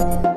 podcast.